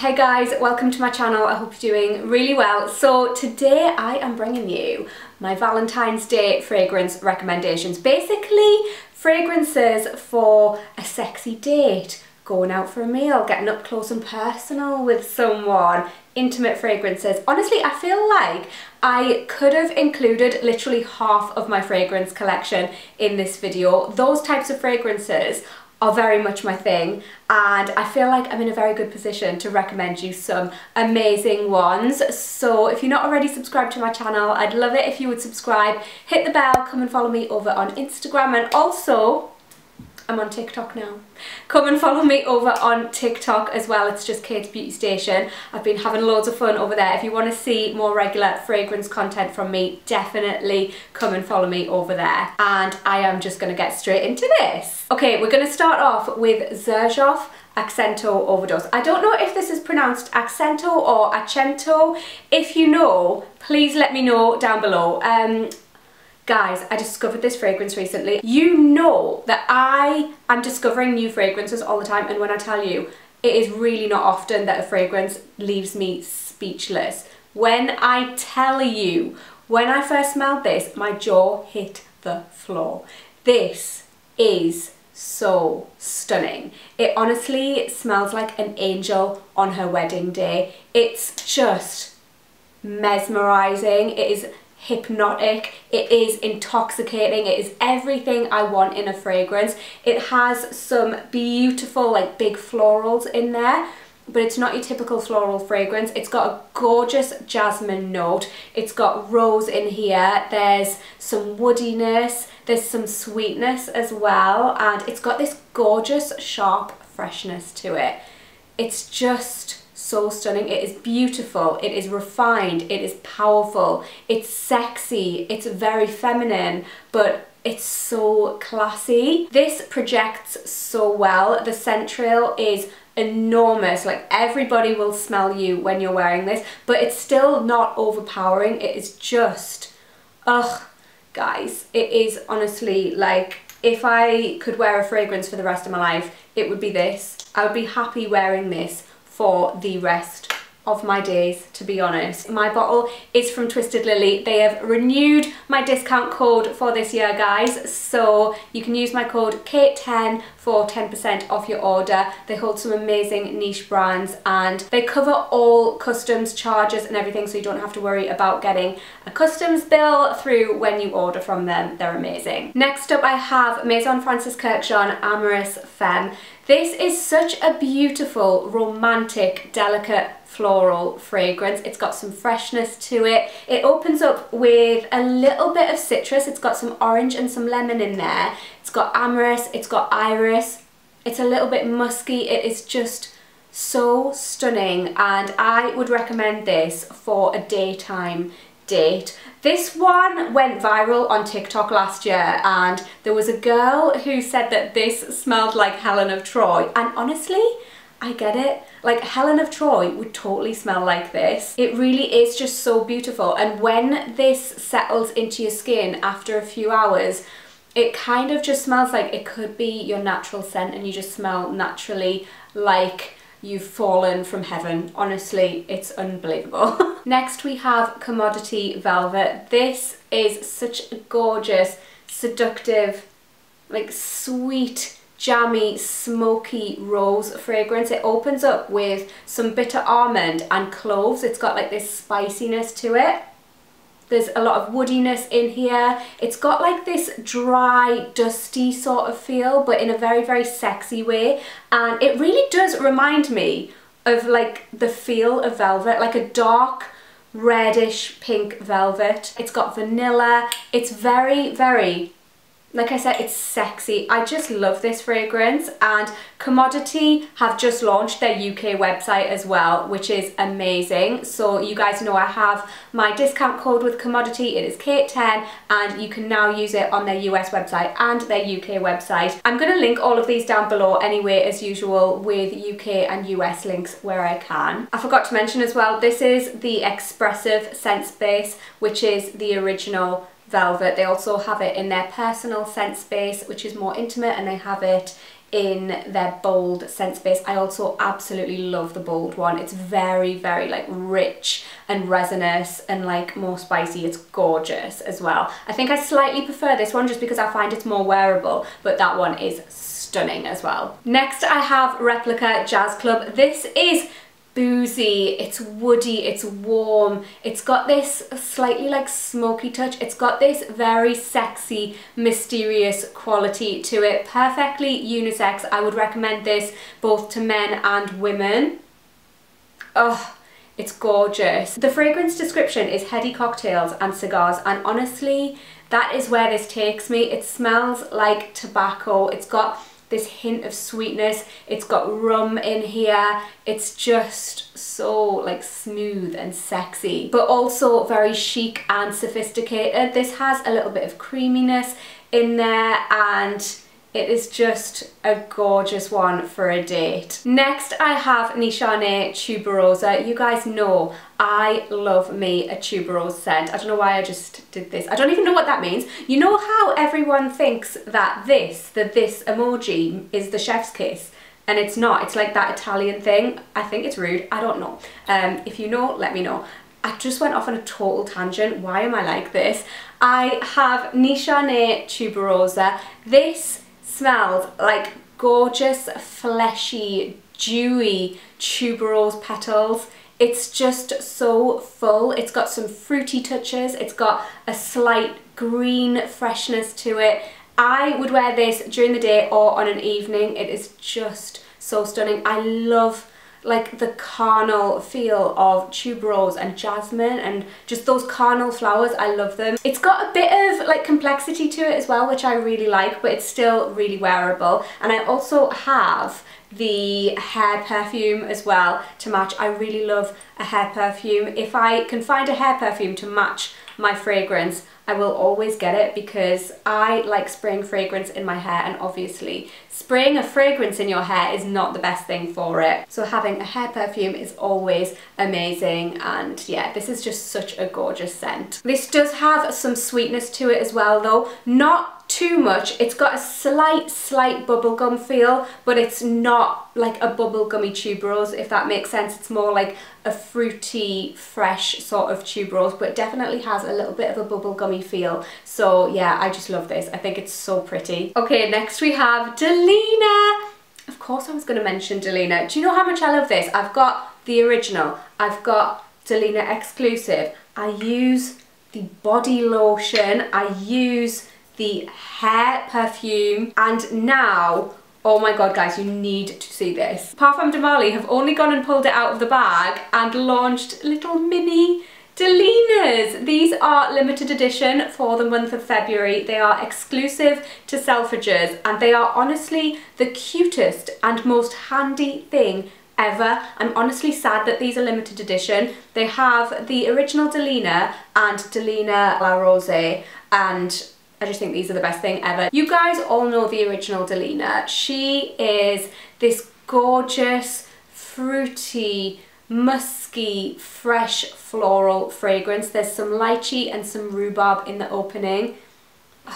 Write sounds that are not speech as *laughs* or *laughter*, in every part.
Hey guys, welcome to my channel. I hope you're doing really well. So today I am bringing you my Valentine's Day fragrance recommendations. Basically, fragrances for a sexy date, going out for a meal, getting up close and personal with someone, intimate fragrances. Honestly, I feel like I could have included literally half of my fragrance collection in this video. Those types of fragrances are very much my thing and I feel like I'm in a very good position to recommend you some amazing ones. So if you're not already subscribed to my channel, I'd love it if you would subscribe, hit the bell, come and follow me over on Instagram and also I'm on TikTok now. Come and follow me over on TikTok as well. It's just Kate's Beauty Station. I've been having loads of fun over there. If you want to see more regular fragrance content from me, definitely come and follow me over there. And I am just going to get straight into this. Okay, we're going to start off with Xerjoff Accento Overdose. I don't know if this is pronounced Accento or Accento. If you know, please let me know down below. Um, Guys, I discovered this fragrance recently. You know that I am discovering new fragrances all the time and when I tell you, it is really not often that a fragrance leaves me speechless. When I tell you, when I first smelled this, my jaw hit the floor. This is so stunning. It honestly smells like an angel on her wedding day. It's just mesmerizing. It is hypnotic, it is intoxicating, it is everything I want in a fragrance. It has some beautiful like big florals in there but it's not your typical floral fragrance. It's got a gorgeous jasmine note. It's got rose in here. There's some woodiness. There's some sweetness as well. And it's got this gorgeous sharp freshness to it. It's just so stunning. It is beautiful, it is refined, it is powerful, it's sexy, it's very feminine, but it's so classy. This projects so well. The scent trail is enormous. Like everybody will smell you when you're wearing this but it's still not overpowering. It is just ugh guys it is honestly like if I could wear a fragrance for the rest of my life it would be this. I would be happy wearing this for the rest of my days to be honest. My bottle is from Twisted Lily. They have renewed my discount code for this year guys so you can use my code KATE10 for 10% off your order. They hold some amazing niche brands and they cover all customs charges and everything so you don't have to worry about getting a customs bill through when you order from them. They're amazing. Next up I have Maison Francis Kurkdjian Amyris Femme. This is such a beautiful, romantic, delicate floral fragrance. It's got some freshness to it. It opens up with a little bit of citrus. It's got some orange and some lemon in there. It's got amyris, it's got iris. It's a little bit musky. It is just so stunning and I would recommend this for a daytime date. This one went viral on TikTok last year and there was a girl who said that this smelled like Helen of Troy and honestly I get it. Like Helen of Troy would totally smell like this. It really is just so beautiful and when this settles into your skin after a few hours it kind of just smells like it could be your natural scent and you just smell naturally like you've fallen from heaven. Honestly, it's unbelievable. *laughs* Next we have Commodity Velvet. This is such a gorgeous, seductive, like sweet, jammy, smoky rose fragrance. It opens up with some bitter almond and cloves. It's got like this spiciness to it. There's a lot of woodiness in here. It's got like this dry, dusty sort of feel, but in a very, very sexy way. And it really does remind me of like the feel of velvet, like a dark, reddish pink velvet. It's got vanilla. It's very, very like I said, it's sexy. I just love this fragrance and Commodity have just launched their UK website as well, which is amazing. So you guys know I have my discount code with Commodity. It is KATE10 and you can now use it on their US website and their UK website. I'm going to link all of these down below anyway, as usual, with UK and US links where I can. I forgot to mention as well, this is the Expressive Scent Space, which is the original velvet. They also have it in their personal scent space, which is more intimate, and they have it in their bold scent space. I also absolutely love the bold one. It's very, very like rich and resinous and like more spicy. It's gorgeous as well. I think I slightly prefer this one just because I find it's more wearable, but that one is stunning as well. Next I have Replica Jazz Club. This is boozy, it's woody, it's warm, it's got this slightly like smoky touch, it's got this very sexy, mysterious quality to it, perfectly unisex. I would recommend this both to men and women. Oh, it's gorgeous. The fragrance description is heady cocktails and cigars and honestly that is where this takes me. It smells like tobacco. It's got this hint of sweetness. It's got rum in here. It's just so like smooth and sexy, but also very chic and sophisticated. This has a little bit of creaminess in there and it is just a gorgeous one for a date. Next I have Nishane Tuberoza. You guys know I love me a tuberose scent. I don't know why I just did this. I don't even know what that means. You know how everyone thinks that this, that this emoji is the chef's kiss? and it's not. It's like that Italian thing. I think it's rude. I don't know. Um, if you know, let me know. I just went off on a total tangent. Why am I like this? I have Nishane Tuberoza. This smells like gorgeous, fleshy, dewy tuberose petals. It's just so full. It's got some fruity touches. It's got a slight green freshness to it. I would wear this during the day or on an evening. It is just so stunning. I love like the carnal feel of tuberose and jasmine and just those carnal flowers I love them. It's got a bit of like complexity to it as well which I really like but it's still really wearable. And I also have the hair perfume as well to match. I really love a hair perfume. If I can find a hair perfume to match my fragrance I will always get it because I like spraying fragrance in my hair and obviously spraying a fragrance in your hair is not the best thing for it. So having a hair perfume is always amazing and yeah, this is just such a gorgeous scent. This does have some sweetness to it as well though, not too much. It's got a slight, slight bubblegum feel, but it's not like a bubblegummy tuberose, if that makes sense. It's more like a fruity, fresh sort of tuberose, but definitely has a little bit of a bubblegummy feel. So yeah, I just love this. I think it's so pretty. Okay, next we have Delina. Of course I was going to mention Delina. Do you know how much I love this? I've got the original. I've got Delina Exclusif. I use the body lotion. I use the hair perfume and now Oh my god guys, you need to see this. Parfums de Marly have only gone and pulled it out of the bag and launched little mini Delinas. These are limited edition for the month of February. They are exclusive to Selfridges and they are honestly the cutest and most handy thing ever. I'm honestly sad that these are limited edition. They have the original Delina and Delina La Rose and I just think these are the best thing ever. You guys all know the original Delina. She is this gorgeous, fruity, musky, fresh floral fragrance. There's some lychee and some rhubarb in the opening. *sighs*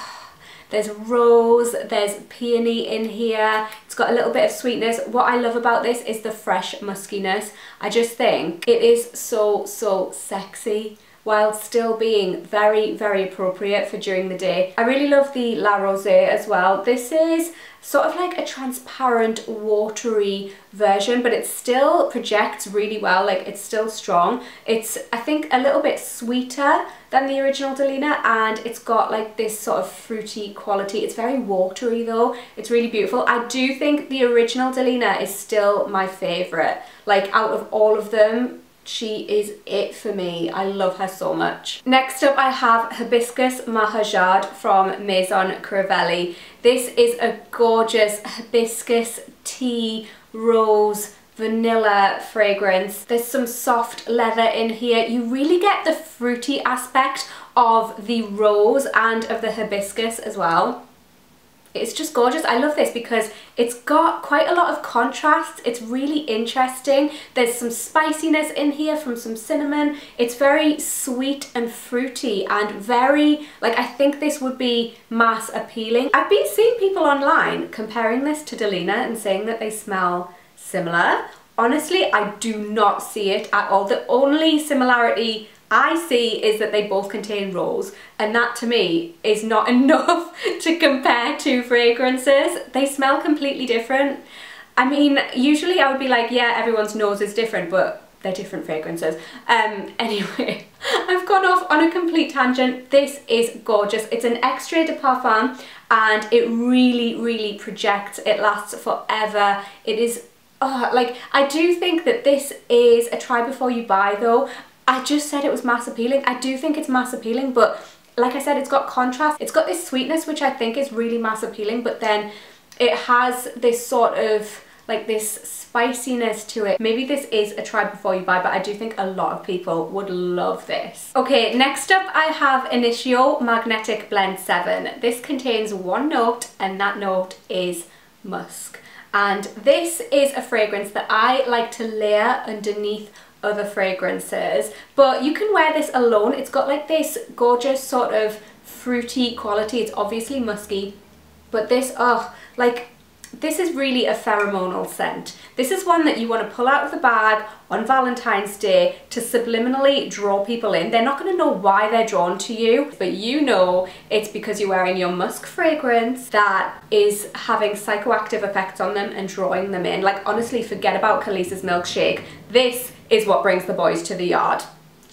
There's rose, there's peony in here. It's got a little bit of sweetness. What I love about this is the fresh muskiness. I just think it is so, so sexy while still being very, very appropriate for during the day. I really love the La Rosée as well. This is sort of like a transparent, watery version, but it still projects really well, like it's still strong. It's, I think, a little bit sweeter than the original Delina, and it's got like this sort of fruity quality. It's very watery though. It's really beautiful. I do think the original Delina is still my favourite. Like out of all of them, she is it for me. I love her so much. Next up I have Hibiscus Mahajad from Maison Crivelli. This is a gorgeous hibiscus tea rose vanilla fragrance. There's some soft leather in here. You really get the fruity aspect of the rose and of the hibiscus as well. It's just gorgeous. I love this because it's got quite a lot of contrast. It's really interesting. There's some spiciness in here from some cinnamon. It's very sweet and fruity and very, like I think this would be mass appealing. I've been seeing people online comparing this to Delina and saying that they smell similar. Honestly, I do not see it at all. The only similarity I see is that they both contain rose and that to me is not *laughs* enough to compare two fragrances. They smell completely different. I mean, usually I would be like, yeah, everyone's nose is different, but they're different fragrances. Um, *laughs* anyway, I've gone off on a complete tangent. This is gorgeous. It's an extrait de parfum and it really, really projects. It lasts forever. It is Oh, like I do think that this is a try before you buy though I just said it was mass appealing. I do think it's mass appealing, but like I said, it's got contrast. It's got this sweetness, which I think is really mass appealing, but then it has this sort of like this spiciness to it. Maybe this is a try before you buy, but I do think a lot of people would love this. Okay, next up I have Initio Magnetic Blend 7. This contains one note and that note is musk. And this is a fragrance that I like to layer underneath other fragrances but you can wear this alone it's got like this gorgeous sort of fruity quality it's obviously musky but this oh like this is really a pheromonal scent. This is one that you want to pull out of the bag on Valentine's Day to subliminally draw people in. They're not going to know why they're drawn to you, but you know it's because you're wearing your musk fragrance that is having psychoactive effects on them and drawing them in. Like honestly, forget about Kelis's milkshake. This is what brings the boys to the yard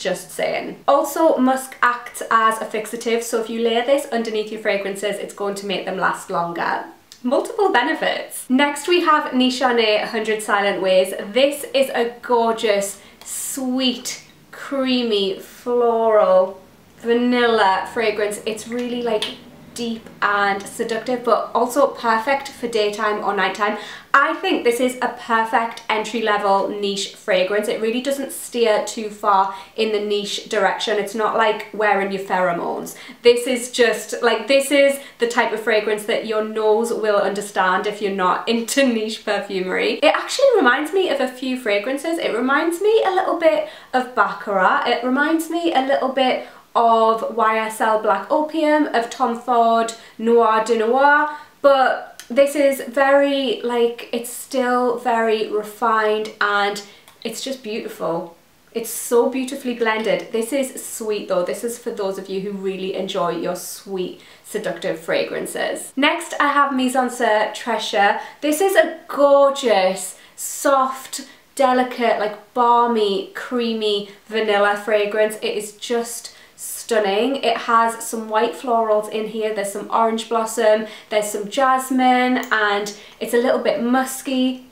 just saying. Also, musk acts as a fixative, so if you layer this underneath your fragrances, it's going to make them last longer. Multiple benefits. Next we have Nishane 100 Silent Ways. This is a gorgeous, sweet, creamy, floral, vanilla fragrance. It's really like deep and seductive but also perfect for daytime or nighttime. I think this is a perfect entry level niche fragrance. It really doesn't steer too far in the niche direction. It's not like wearing your pheromones. This is just like this is the type of fragrance that your nose will understand if you're not *laughs* into niche perfumery. It actually reminds me of a few fragrances. It reminds me a little bit of Baccarat. It reminds me a little bit of YSL Black Opium, of Tom Ford Noir de Noir, but this is very, like, it's still very refined and it's just beautiful. It's so beautifully blended. This is sweet though. This is for those of you who really enjoy your sweet, seductive fragrances. Next, I have Mizensir Tres Chere. This is a gorgeous, soft, delicate, like balmy, creamy vanilla fragrance. It is just stunning. It has some white florals in here, there's some orange blossom, there's some jasmine, and it's a little bit musky.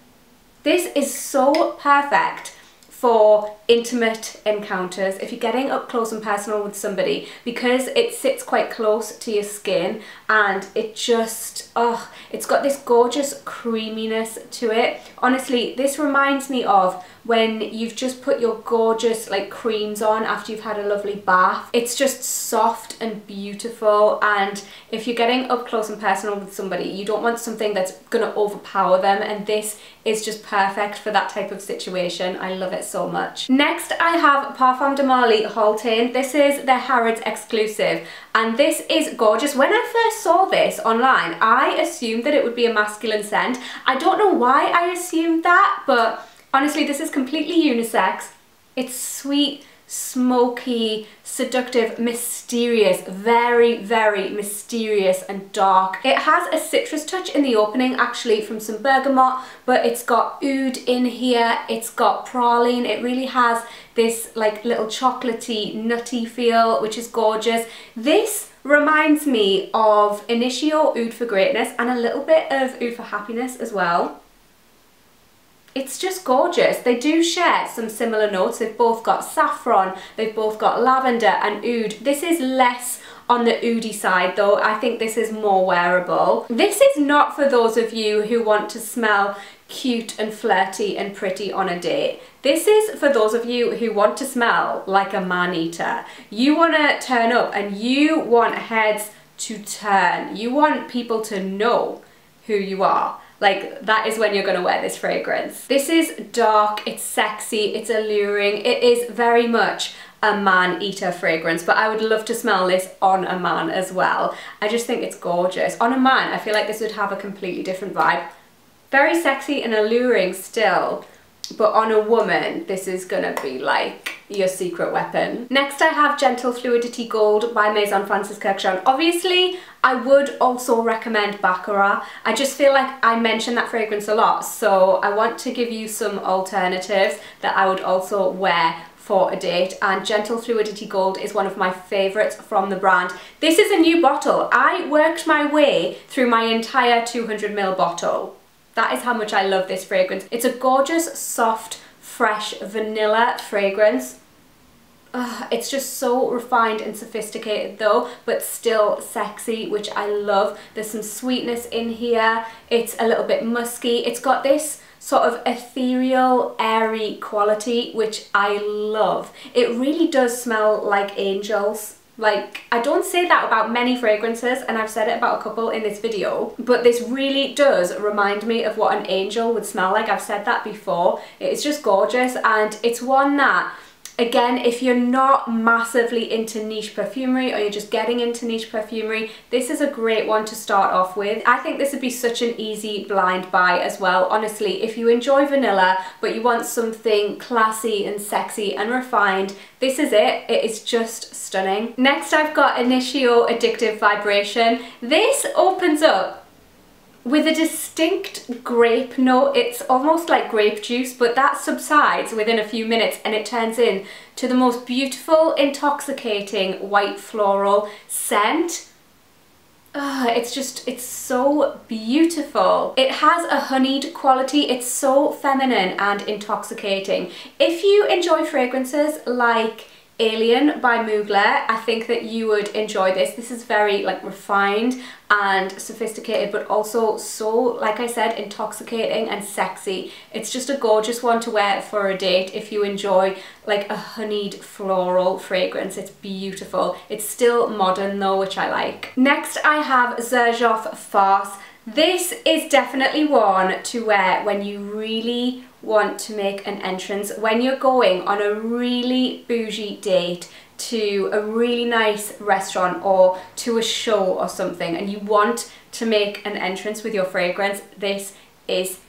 This is so perfect for intimate encounters if you're getting up close and personal with somebody because it sits quite close to your skin and it just oh it's got this gorgeous creaminess to it honestly this reminds me of when you've just put your gorgeous like creams on after you've had a lovely bath. It's just soft and beautiful and if you're getting up close and personal with somebody you don't want something that's going to overpower them and this is just perfect for that type of situation. I love it so much. Next I have Parfums de Marly Haltane. This is their Harrods exclusive and this is gorgeous. When I first saw this online I assumed that it would be a masculine scent. I don't know why I assumed that but Honestly, this is completely unisex. It's sweet, smoky, seductive, mysterious, very, very mysterious and dark. It has a citrus touch in the opening actually from some bergamot, but it's got oud in here, it's got praline, it really has this like little chocolatey, nutty feel, which is gorgeous. This reminds me of Initio Oud for Greatness and a little bit of Oud for Happiness as well it's just gorgeous. They do share some similar notes. They've both got saffron, they've both got lavender and oud. This is less on the oudy side though. I think this is more wearable. This is not for those of you who want to smell cute and flirty and pretty on a date. This is for those of you who want to smell like a man-eater. You want to turn up and you want heads to turn. You want people to know who you are. Like that is when you're gonna wear this fragrance. This is dark, it's sexy, it's alluring, it is very much a man eater fragrance but I would love to smell this on a man as well. I just think it's gorgeous. On a man I feel like this would have a completely different vibe. Very sexy and alluring still but on a woman this is gonna be like your secret weapon. Next I have Gentle Fluidity Gold by Maison Francis Kurkdjian. Obviously I would also recommend Baccarat. I just feel like I mention that fragrance a lot so I want to give you some alternatives that I would also wear for a date and Gentle Fluidity Gold is one of my favourites from the brand. This is a new bottle. I worked my way through my entire 200ml bottle that is how much I love this fragrance. It's a gorgeous, soft, fresh vanilla fragrance. It's just so refined and sophisticated though, but still sexy, which I love. There's some sweetness in here. It's a little bit musky. It's got this sort of ethereal, airy quality, which I love. It really does smell like angels. Like, I don't say that about many fragrances, and I've said it about a couple in this video, but this really does remind me of what an angel would smell like. I've said that before. It's just gorgeous, and it's one that Again, if you're not massively into niche perfumery or you're just getting into niche perfumery, this is a great one to start off with. I think this would be such an easy blind buy as well. Honestly, if you enjoy vanilla, but you want something classy and sexy and refined, this is it. It is just stunning. Next, I've got Initio Addictive Vibration. This opens up with a distinct grape note. It's almost like grape juice, but that subsides within a few minutes and it turns in to the most beautiful, intoxicating white floral scent. Uh, it's just, it's so beautiful. It has a honeyed quality. It's so feminine and intoxicating. If you enjoy fragrances like Alien by Mugler. I think that you would enjoy this. This is very like refined and sophisticated but also so like I said intoxicating and sexy. It's just a gorgeous one to wear for a date if you enjoy like a honeyed floral fragrance. It's beautiful. It's still modern though which I like. Next I have Xerjoff Fars. This is definitely one to wear when you really want to make an entrance. When you're going on a really bougie date to a really nice restaurant or to a show or something and you want to make an entrance with your fragrance, this is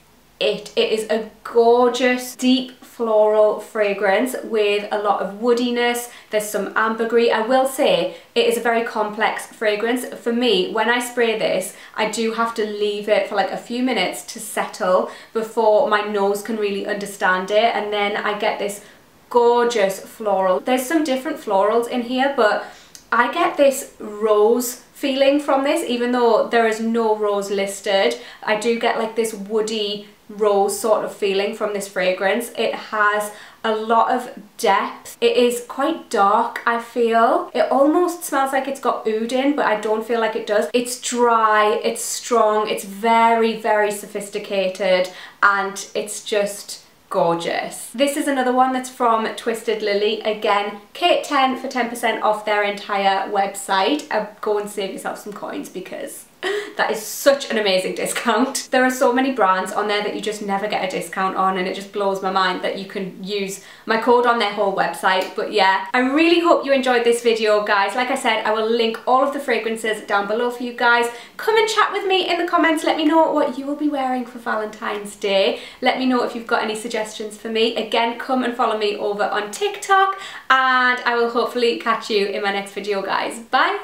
it. It is a gorgeous, deep floral fragrance with a lot of woodiness. There's some ambergris. I will say it is a very complex fragrance. For me, when I spray this, I do have to leave it for like a few minutes to settle before my nose can really understand it. And then I get this gorgeous floral. There's some different florals in here, but I get this rose feeling from this even though there is no rose listed I do get like this woody rose sort of feeling from this fragrance. It has a lot of depth. It is quite dark, I feel. It almost smells like it's got oud in, but I don't feel like it does. It's dry, it's strong, it's very, very sophisticated, and it's just gorgeous. This is another one that's from Twisted Lily. Again, Kate 10 for 10% off their entire website. Uh, go and save yourself some coins because that is such an amazing discount. *laughs* There are so many brands on there that you just never get a discount on and it just blows my mind that you can use my code on their whole website. But yeah, I really hope you enjoyed this video guys. Like I said, I will link all of the fragrances down below for you guys. Come and chat with me in the comments. Let me know what you will be wearing for Valentine's Day. Let me know if you've got any suggestions for me. Again, come and follow me over on TikTok and I will hopefully catch you in my next video guys. Bye!